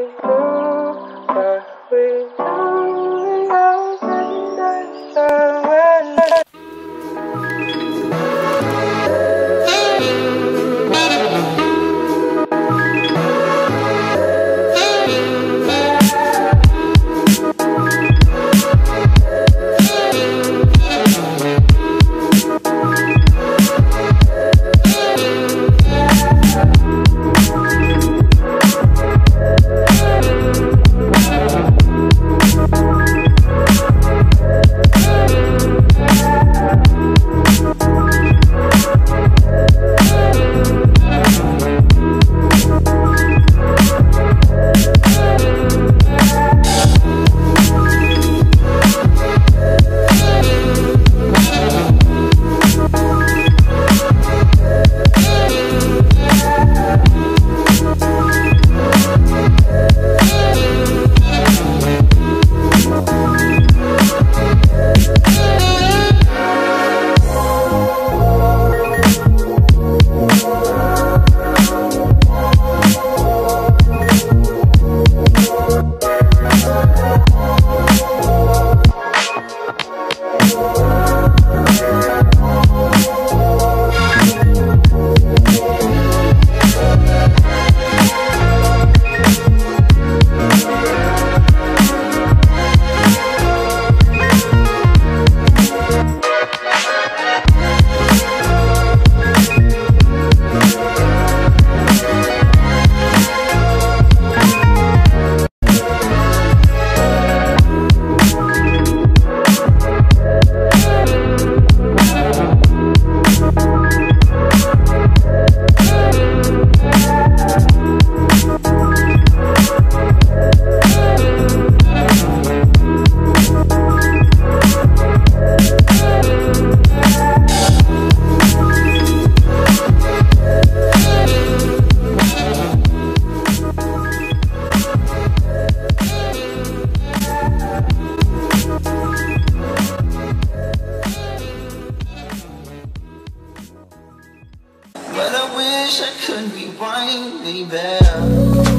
You. But I wish I could rewind baby.